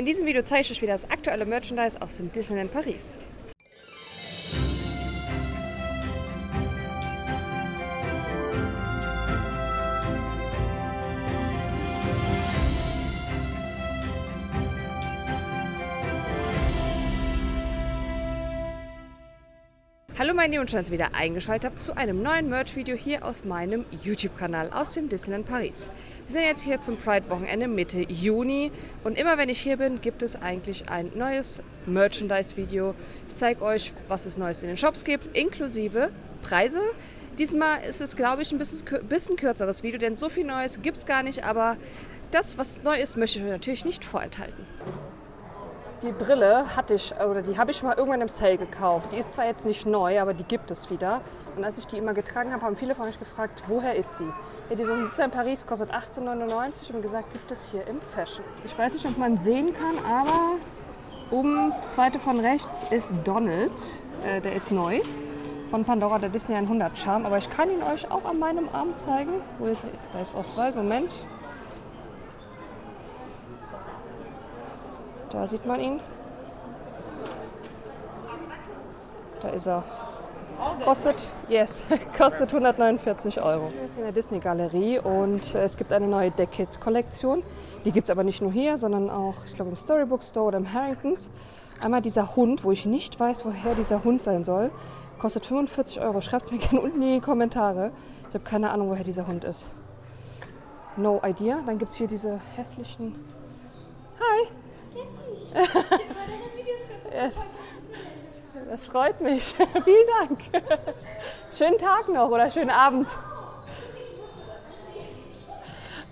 In diesem Video zeige ich euch wieder das aktuelle Merchandise aus dem Disneyland Paris. Hallo meine Lieben, schön, dass ihr wieder eingeschaltet habt zu einem neuen Merch-Video hier auf meinem YouTube-Kanal aus dem Disneyland Paris. Wir sind jetzt hier zum Pride-Wochenende Mitte Juni und immer wenn ich hier bin, gibt es eigentlich ein neues Merchandise-Video. Ich zeige euch, was es Neues in den Shops gibt, inklusive Preise. Diesmal ist es, glaube ich, ein bisschen, bisschen kürzeres Video, denn so viel Neues gibt es gar nicht, aber das, was neu ist, möchte ich euch natürlich nicht vorenthalten. Die Brille hatte ich, oder die habe ich mal irgendwann im Sale gekauft. Die ist zwar jetzt nicht neu, aber die gibt es wieder. Und als ich die immer getragen habe, haben viele von euch gefragt, woher ist die? Ja, die ist in Paris, kostet 18,99 und gesagt, gibt es hier im Fashion. Ich weiß nicht, ob man sehen kann, aber oben, zweite von rechts, ist Donald. Äh, der ist neu. Von Pandora, der Disney 100 Charme. Aber ich kann ihn euch auch an meinem Arm zeigen. Wo ist, da ist Oswald, Moment. Da sieht man ihn. Da ist er. Kostet, yes, kostet 149 Euro. Ich bin jetzt in der Disney Galerie und es gibt eine neue Decades Kollektion. Die gibt es aber nicht nur hier, sondern auch, ich glaube, im Storybook Store oder im Harringtons. Einmal dieser Hund, wo ich nicht weiß, woher dieser Hund sein soll, kostet 45 Euro. Schreibt mir gerne unten in die Kommentare. Ich habe keine Ahnung, woher dieser Hund ist. No idea. Dann gibt es hier diese hässlichen. Hi! Das freut mich. Vielen Dank. Schönen Tag noch oder schönen Abend.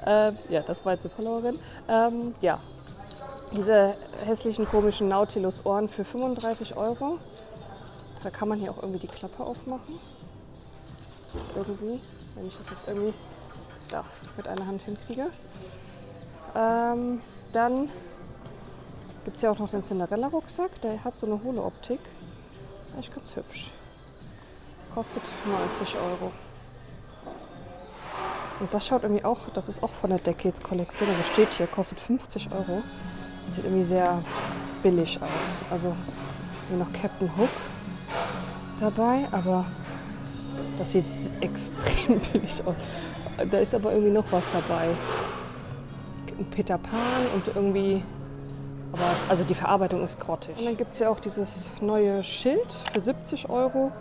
Ähm, ja, das war jetzt eine Followerin. Ähm, ja, diese hässlichen komischen Nautilus-Ohren für 35 Euro. Da kann man hier auch irgendwie die Klappe aufmachen. Irgendwie, wenn ich das jetzt irgendwie da mit einer Hand hinkriege. Ähm, dann Gibt es ja auch noch den Cinderella-Rucksack, der hat so eine hohle Optik. Echt ganz hübsch. Kostet 90 Euro. Und das schaut irgendwie auch, das ist auch von der Decades-Kollektion, aber steht hier, kostet 50 Euro. Sieht irgendwie sehr billig aus. Also noch Captain Hook dabei, aber das sieht extrem billig aus. Da ist aber irgendwie noch was dabei. Peter Pan und irgendwie aber also die Verarbeitung ist grottig. Und dann gibt es ja auch dieses neue Schild für 70 Euro.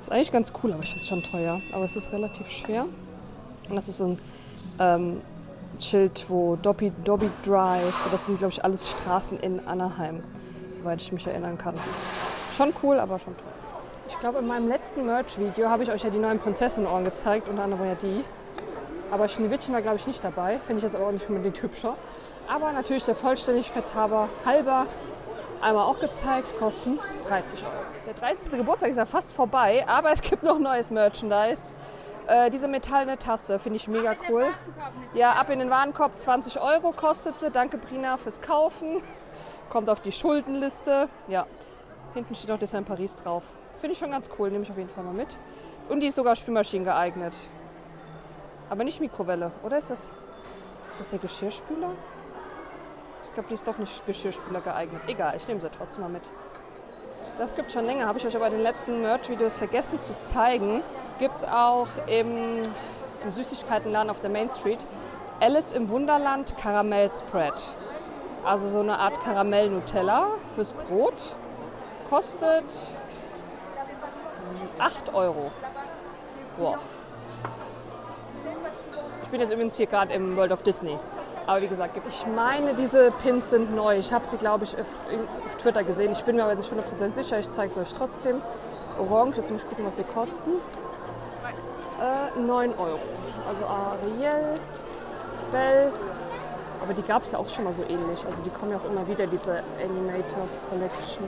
Ist eigentlich ganz cool, aber ich finde es schon teuer. Aber es ist relativ schwer. Und das ist so ein ähm, Schild, wo Dobby, Dobby Drive, das sind glaube ich alles Straßen in Anaheim, soweit ich mich erinnern kann. Schon cool, aber schon teuer. Ich glaube, in meinem letzten Merch-Video habe ich euch ja die neuen Prinzessinnenohren gezeigt, unter anderem ja die. Aber Schneewittchen war, glaube ich, nicht dabei. Finde ich jetzt aber auch nicht unbedingt hübscher. Aber natürlich der Vollständigkeit halber einmal auch gezeigt, kosten 30 Euro. Der 30. Geburtstag ist ja fast vorbei, aber es gibt noch neues Merchandise. Äh, diese metallene Tasse finde ich mega cool. Ja, ab in den Warenkorb 20 Euro kostet sie. Danke Brina fürs Kaufen. Kommt auf die Schuldenliste. Ja, hinten steht auch Design Paris drauf. Finde ich schon ganz cool, nehme ich auf jeden Fall mal mit. Und die ist sogar Spülmaschinen geeignet. Aber nicht Mikrowelle, oder ist das, ist das der Geschirrspüler? Glaube, die ist doch nicht Geschirrspüler geeignet. Egal, ich nehme sie trotzdem mal mit. Das gibt schon länger, habe ich euch aber in den letzten Merch-Videos vergessen zu zeigen. Gibt es auch im, im Süßigkeitenladen auf der Main Street Alice im Wunderland Karamell Spread. Also so eine Art Karamell-Nutella fürs Brot. Kostet 8 Euro. Wow. Ich bin jetzt übrigens hier gerade im World of Disney. Aber wie gesagt, ich meine, diese Pins sind neu. Ich habe sie, glaube ich, auf, auf, Twitter gesehen. Ich bin mir aber nicht 100% sicher. Ich zeige es euch trotzdem. Orange, jetzt muss ich gucken, was sie kosten. Äh, 9 Euro. Also Ariel, Bell. Aber die gab es ja auch schon mal so ähnlich. Also die kommen ja auch immer wieder, diese Animators Collection.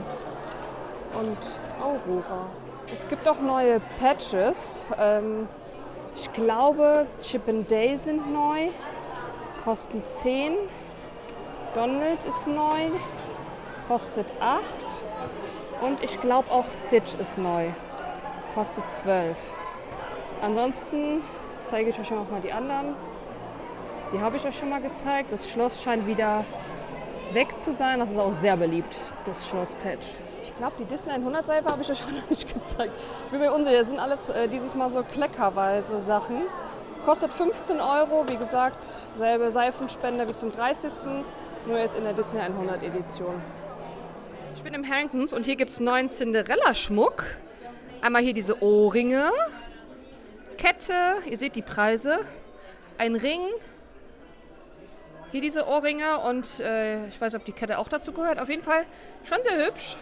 Und Aurora. Es gibt auch neue Patches. Ähm, ich glaube, Chip and Dale sind neu kosten 10. Donald ist neu, kostet 8. Und ich glaube auch Stitch ist neu, kostet 12. Ansonsten zeige ich euch noch mal die anderen. Die habe ich euch schon mal gezeigt. Das Schloss scheint wieder weg zu sein. Das ist auch sehr beliebt, das Schloss Patch. Ich glaube, die Disney 100 Seife habe ich euch auch noch nicht gezeigt. Ich bin mir unsicher, das sind alles äh, dieses Mal so kleckerweise Sachen. Kostet 15 Euro, wie gesagt, selbe Seifenspende wie zum 30. Nur jetzt in der Disney 100 Edition. Ich bin im Hankins und hier gibt es neuen Cinderella-Schmuck. Einmal hier diese Ohrringe, Kette, ihr seht die Preise, ein Ring, hier diese Ohrringe und äh, ich weiß ob die Kette auch dazu gehört. Auf jeden Fall schon sehr hübsch.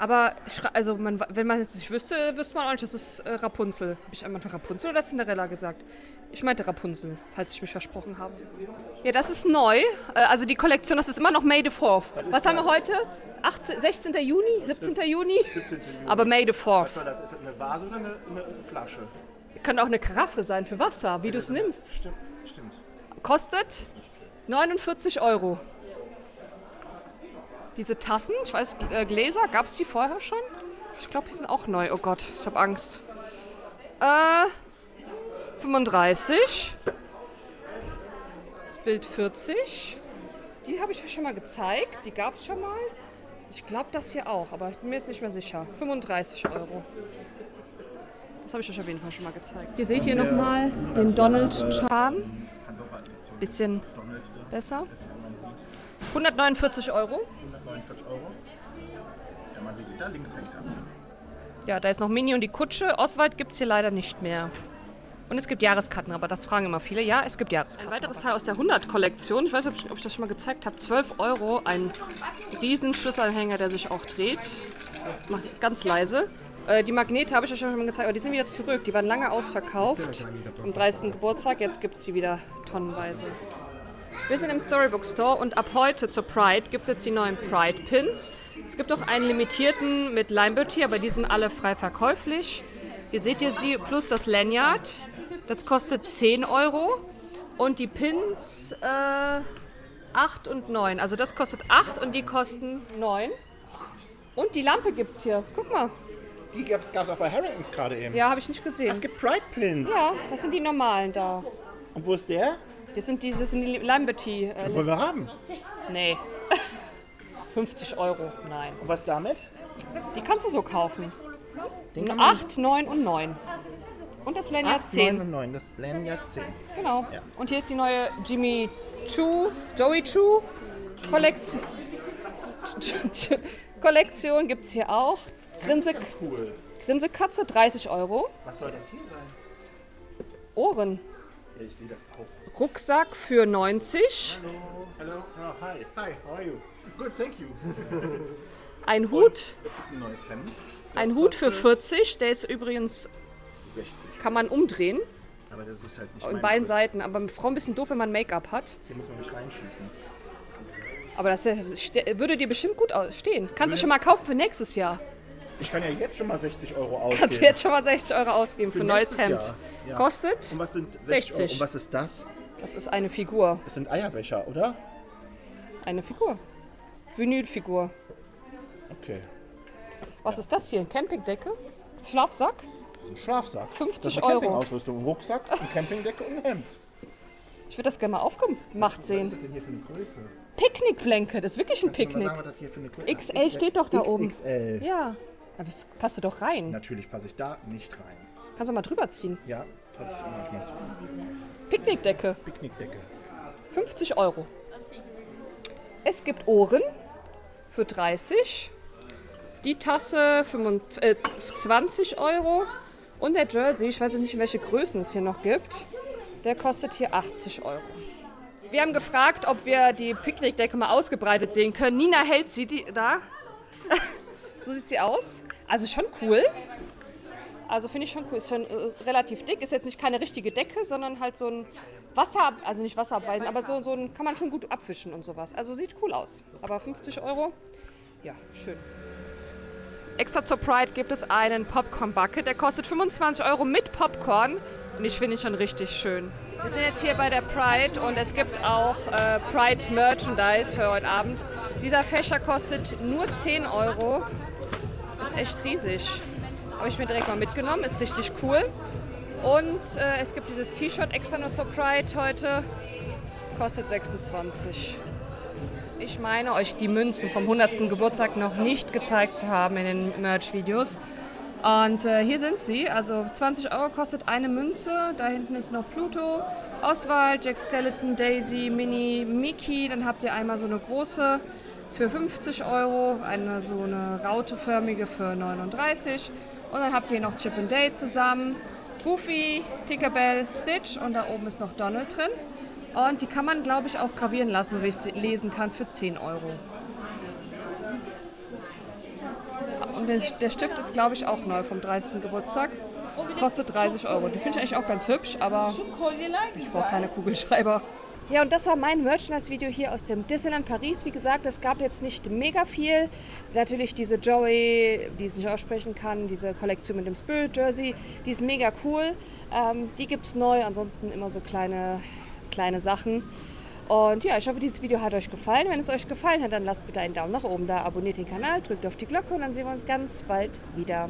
Aber also man, wenn man es nicht wüsste, wüsste man auch nicht, das ist äh, Rapunzel. Habe ich einmal Rapunzel oder Cinderella gesagt? Ich meinte Rapunzel, falls ich mich versprochen habe. Ja, das ist neu. Äh, also die Kollektion, das ist immer noch May the 4th. Was haben wir heute? 18, 16. Juni? 17. Juni? 17. Juni. Aber May the 4th. Was war das? Ist das eine Vase oder eine, eine Flasche? Kann auch eine Karaffe sein für Wasser, wie du es nimmst. Stimmt, stimmt. Kostet 49 Euro. Diese Tassen, ich weiß, äh, Gläser, gab es die vorher schon? Ich glaube, die sind auch neu. Oh Gott, ich habe Angst. Äh, 35. Das Bild 40. Die habe ich euch schon mal gezeigt. Die gab es schon mal. Ich glaube, das hier auch, aber ich bin mir jetzt nicht mehr sicher. 35 Euro. Das habe ich euch auf jeden Fall schon mal gezeigt. Ihr seht hier nochmal den Donald Charm. Bisschen besser. 149 Euro. 149 Euro. Ja, man sieht da links weg. Ja, da ist noch Mini und die Kutsche. Oswald gibt es hier leider nicht mehr. Und es gibt Jahreskarten, aber das fragen immer viele. Ja, es gibt Jahreskarten. Ein weiteres Teil aus der 100-Kollektion. Ich weiß nicht, ob ich das schon mal gezeigt habe. 12 Euro. Ein riesen Schlüsselanhänger, der sich auch dreht. Macht ganz leise. Äh, die Magnete habe ich euch schon mal gezeigt, aber die sind wieder zurück. Die waren lange ausverkauft. Am 30. Geburtstag. Jetzt gibt es sie wieder tonnenweise. Wir sind im Storybook Store und ab heute zur Pride gibt es jetzt die neuen Pride Pins. Es gibt auch einen limitierten mit Limebird aber die sind alle frei verkäuflich. Hier seht ihr sie plus das Lanyard. Das kostet 10 Euro. Und die Pins äh, 8 und 9. Also das kostet 8 und die kosten 9. Und die Lampe gibt es hier. Guck mal. Die gab es auch bei Harringtons gerade eben. Ja, habe ich nicht gesehen. Es gibt Pride Pins. Ja, das sind die normalen da. Und wo ist der? Das sind die, sind die Limebetty. Äh, das wollen wir haben. Nee. 50 Euro, nein. Und was damit? Die kannst du so kaufen. 8, 9 und 9. Und das Lanyard 10. 9 und 9, das Lanyard 10. Genau. Ja. Und hier ist die neue Jimmy Choo, Joey Choo Kollektion. Kollektion gibt es hier auch. Grinse, cool. Grinsekatze, 30 Euro. Was soll das hier sein? Ohren. Ich sehe das auch. Rucksack für 90. Hallo. Hallo. Oh, hi. Hi, how are you? Good, thank you. Ein Hut. Und es gibt ein neues Hemd. Ein Hut für 40. Der ist übrigens 60. Kann man umdrehen. Aber das ist halt nicht In beiden Größe. Seiten. Aber mit Frau ein bisschen doof, wenn man Make-up hat. Hier muss man mich reinschießen. Aber das würde dir bestimmt gut stehen. Kannst du schon mal kaufen für nächstes Jahr. Ich kann ja jetzt schon mal 60 Euro ausgeben. Kannst du jetzt schon mal 60 Euro ausgeben für, für ein neues Hemd. Ja. Kostet Und was sind 60. 60. Und was ist das? Das ist eine Figur. Das sind Eierbecher, oder? Eine Figur. Vinylfigur. Okay. Was ja. ist das hier? Campingdecke? Schlafsack? Ein Schlafsack. 50 das ist eine Euro. Campingausrüstung. Ein Rucksack, eine Campingdecke und ein Hemd. Ich würde das gerne mal aufgemacht sehen. Was ist das denn hier für eine Größe? Picknickblanket, das ist wirklich ein Picknick. Sagen, eine? XL, XL steht doch da oben. XL. Ja. Da passt du doch rein. Natürlich passe ich da nicht rein. Kannst du mal drüber ziehen? Ja, passe ich manchmal so. Picknickdecke. Picknickdecke. 50 Euro. Es gibt Ohren für 30. Die Tasse 20 äh, Euro. Und der Jersey, ich weiß nicht, welche Größen es hier noch gibt, der kostet hier 80 Euro. Wir haben gefragt, ob wir die Picknickdecke mal ausgebreitet sehen können. Nina hält sie die, da. So sieht sie aus. Also schon cool. Also finde ich schon cool. Ist schon äh, relativ dick. Ist jetzt nicht keine richtige Decke, sondern halt so ein Wasser, also nicht wasserabweisend, aber so, so ein kann man schon gut abwischen und sowas. Also sieht cool aus. Aber 50 Euro, ja, schön. Extra zur Pride gibt es einen Popcorn Bucket. Der kostet 25 Euro mit Popcorn und ich finde ihn schon richtig schön. Wir sind jetzt hier bei der Pride und es gibt auch äh, Pride Merchandise für heute Abend. Dieser Fächer kostet nur 10 Euro. Ist echt riesig. Habe ich mir direkt mal mitgenommen, ist richtig cool. Und äh, es gibt dieses T-Shirt extra nur zur Pride heute. Kostet 26. ich meine, euch die Münzen vom 100. Geburtstag noch nicht gezeigt zu haben in den Merch-Videos. Und äh, hier sind sie. Also 20 Euro kostet eine Münze. Da hinten ist noch Pluto, Oswald, Jack Skeleton, Daisy, Mini, Mickey. Dann habt ihr einmal so eine große für 50 Euro, eine so eine rauteförmige für 39. Und dann habt ihr noch Chip and Day zusammen. Goofy, Tinkerbell, Stitch und da oben ist noch Donald drin. Und die kann man, glaube ich, auch gravieren lassen, wie ich sie lesen kann, für 10 Euro. Und der, Stift ist, glaube ich, auch neu vom 30. Geburtstag. Kostet 30 Euro. Den finde ich eigentlich auch ganz hübsch, aber ich brauche keine Kugelschreiber. Ja, und das war mein Merchandise-Video hier aus dem Disneyland Paris. Wie gesagt, es gab jetzt nicht mega viel. Natürlich diese Joey, die es nicht aussprechen kann, diese Kollektion mit dem Spirit Jersey, die ist mega cool. Ähm, die gibt es neu, ansonsten immer so kleine, kleine Sachen. Und ja, ich hoffe, dieses Video hat euch gefallen. Wenn es euch gefallen hat, dann lasst bitte einen Daumen nach oben da, abonniert den Kanal, drückt auf die Glocke und dann sehen wir uns ganz bald wieder.